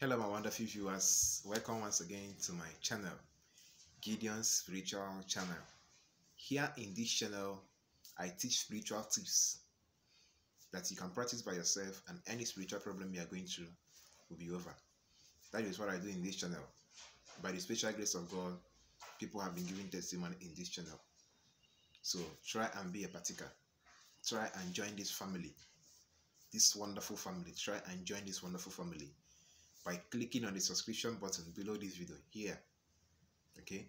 Hello, my wonderful viewers. Welcome once again to my channel, Gideon's Spiritual Channel. Here in this channel, I teach spiritual tips that you can practice by yourself, and any spiritual problem you are going through will be over. That is what I do in this channel. By the special grace of God, people have been giving testimony in this channel. So try and be a partaker. Try and join this family, this wonderful family. Try and join this wonderful family by clicking on the subscription button below this video here okay?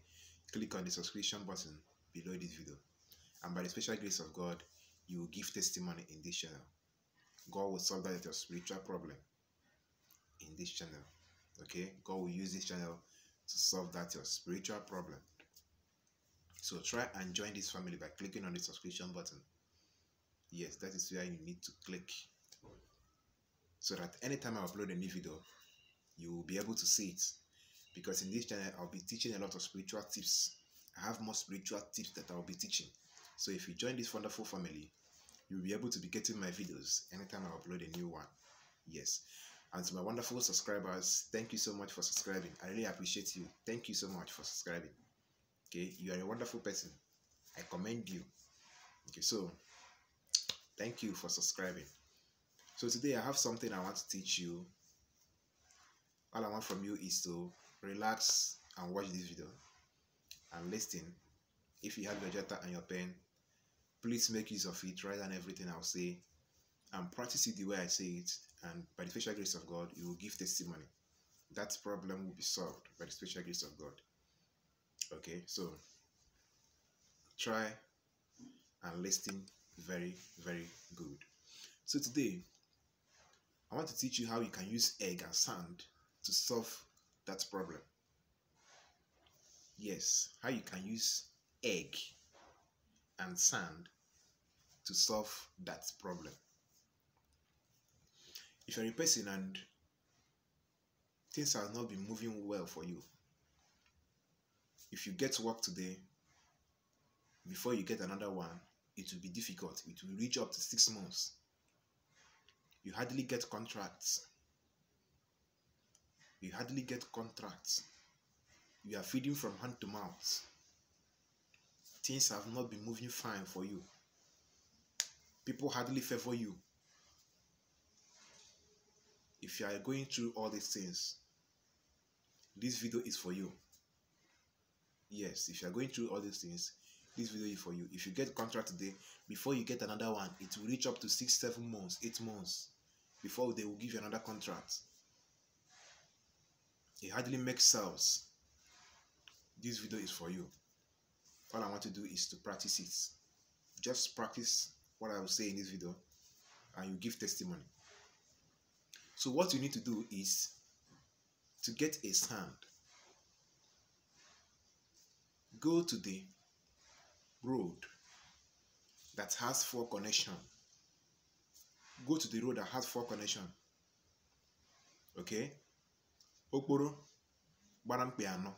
Click on the subscription button below this video. And by the special grace of god you will give testimony in this channel. God will solve that your spiritual problem in this channel okay? God will use this channel to solve that your spiritual problem. So try and join this family by clicking on the subscription button. Yes that is where you need to click. So that anytime i upload a new video you will be able to see it. Because in this channel i'll be teaching a lot of spiritual tips. I have more spiritual tips that i'll be teaching. So if you join this wonderful family you'll be able to be getting my videos anytime i upload a new one. Yes. And to my wonderful subscribers thank you so much for subscribing. I really appreciate you. Thank you so much for subscribing. Okay? You are a wonderful person. I commend you. Okay so thank you for subscribing. So today i have something i want to teach you all I want from you is to relax and watch this video and listen. If you have your jotter and your pen, please make use of it, write down everything I'll say and practice it the way I say it. And by the special grace of God, you will give testimony. That problem will be solved by the special grace of God. Okay, so try and listen very, very good. So today, I want to teach you how you can use egg and sand to solve that problem. Yes, how you can use egg and sand to solve that problem. If you're a person and things have not been moving well for you, if you get to work today, before you get another one, it will be difficult. It will reach up to six months. You hardly get contracts you hardly get contracts. You are feeding from hand to mouth. Things have not been moving fine for you. People hardly favor you. If you are going through all these things, this video is for you. Yes, if you are going through all these things, this video is for you. If you get contract today, before you get another one, it will reach up to six, seven months, eight months before they will give you another contract. It hardly makes sense. This video is for you. All I want to do is to practice it. Just practice what I will say in this video and you give testimony. So what you need to do is to get a sand. Go to the road that has four connection. Go to the road that has four connection. Okay? Okporo gbara mkpị anọ.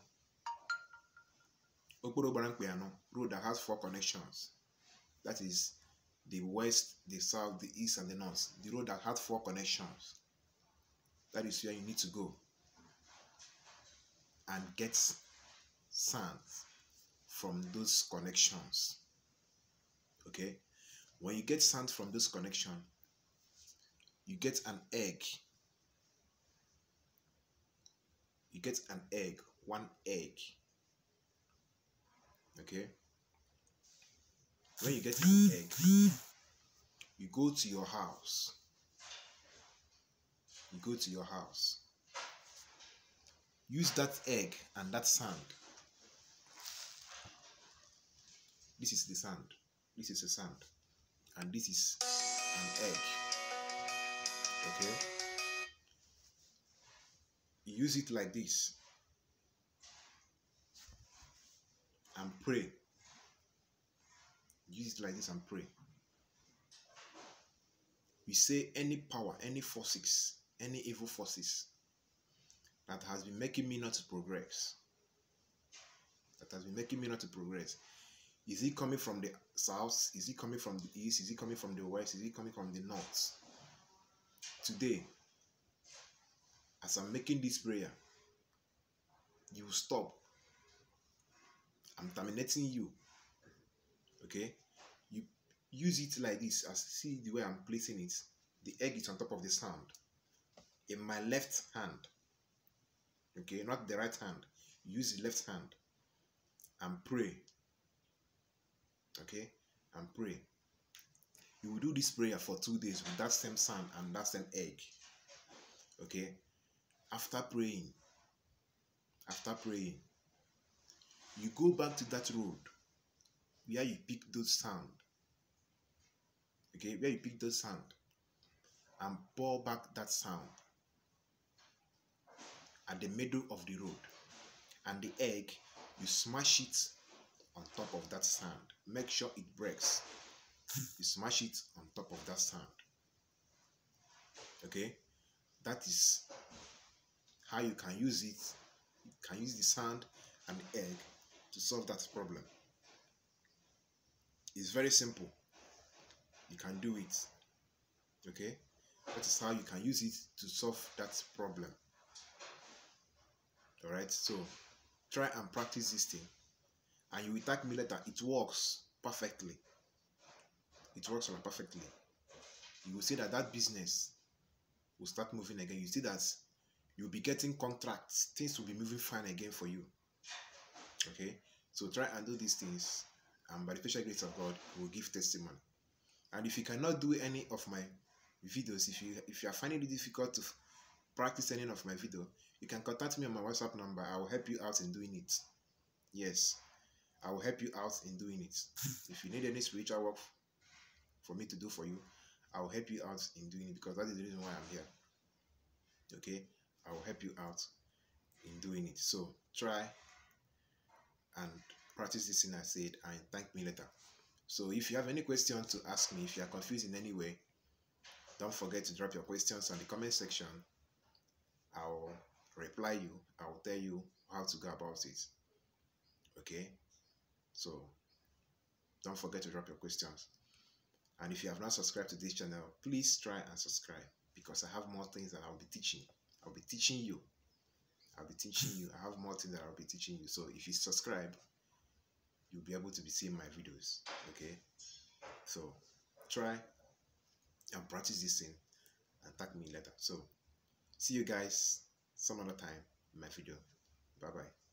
Okporo gbara mkpị anọ road that has four connections. That is the west the south the east and the north. The road that has four connections. That is where you need to go and get sand from those connections. Okay? When you get sand from those connection you get an egg you get an egg, one egg. Okay? When you get an egg, you go to your house. You go to your house. Use that egg and that sand. This is the sand. This is the sand. And this is an egg. Okay? Use it like this and pray. Use it like this and pray. We say any power, any forces, any evil forces that has been making me not to progress, that has been making me not to progress. Is it coming from the south? Is it coming from the east? Is it coming from the west? Is it coming from the north? Today, as i'm making this prayer you stop. I'm terminating you. Okay? You use it like this. As see the way i'm placing it the egg is on top of the sand. In my left hand. Okay? Not the right hand. Use the left hand and pray. Okay? And pray. You will do this prayer for two days with that same sand and that same egg. Okay after praying after praying you go back to that road where you pick those sand okay where you pick those sand and pour back that sand at the middle of the road and the egg you smash it on top of that sand. Make sure it breaks. You smash it on top of that sand okay? That is how you can use it you can use the sand and the egg to solve that problem. It's very simple. You can do it okay? That is how you can use it to solve that problem. All right so try and practice this thing. And you will thank me later. It works perfectly. It works perfectly. You will see that that business will start moving again. You see that you'll be getting contracts. Things will be moving fine again for you. Okay? So try and do these things and by the special grace of god we'll give testimony. And if you cannot do any of my videos if you if you are finding it difficult to practice any of my video you can contact me on my whatsapp number. I will help you out in doing it. Yes. I will help you out in doing it. If you need any spiritual work for me to do for you i will help you out in doing it because that is the reason why i'm here. Okay i will help you out in doing it. So try and practice this thing i said and thank me later. So if you have any questions to ask me if you are confused in any way don't forget to drop your questions on the comment section. I'll reply you. I'll tell you how to go about it. Okay? So don't forget to drop your questions. And if you have not subscribed to this channel please try and subscribe because i have more things that i'll be teaching i'll be teaching you. I'll be teaching you. I have more things that i'll be teaching you. So if you subscribe you'll be able to be seeing my videos okay? So try and practice this thing and tag me later. So see you guys some other time in my video. Bye bye